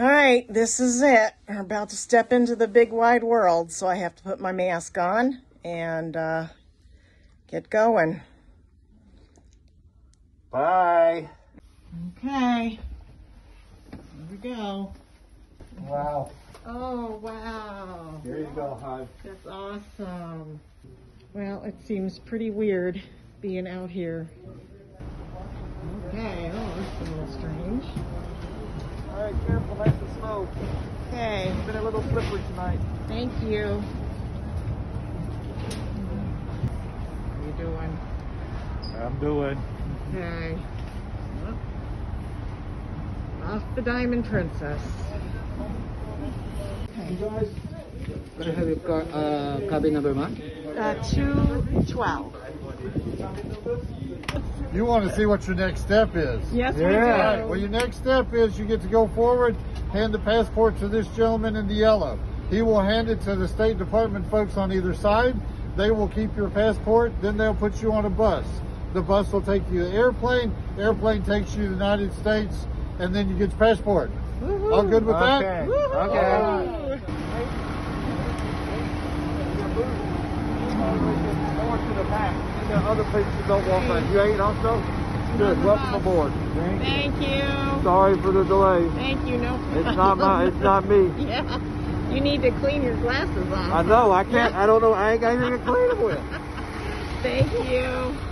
All right, this is it. I'm about to step into the big wide world, so I have to put my mask on and uh, get going. Bye. Okay, here we go. Wow. Oh, wow. Here you go, hon. That's awesome. Well, it seems pretty weird being out here. Okay, oh, that's a little strange. All right, careful, nice and slow. Okay, It's been a little slippery tonight. thank you. How you doing? I'm doing. Okay. Off the Diamond Princess. Can I have your car, uh, cabin number, ma'am? Uh, 212. You want to see what your next step is. Yes, Yeah. we Well, your next step is you get to go forward, hand the passport to this gentleman in the yellow. He will hand it to the State Department folks on either side. They will keep your passport, then they'll put you on a bus. The bus will take you to the airplane, airplane takes you to the United States, and then you get your passport. All good with Okay. that? Okay. More to the back. There are other places you don't walk on. You ain't also? Good. Welcome aboard. Thank you. Sorry for the delay. Thank you. No. Problem. It's not my. It's not me. Yeah. You need to clean your glasses off. I know. I can't. I don't know. I ain't got anything to clean them with. Thank you.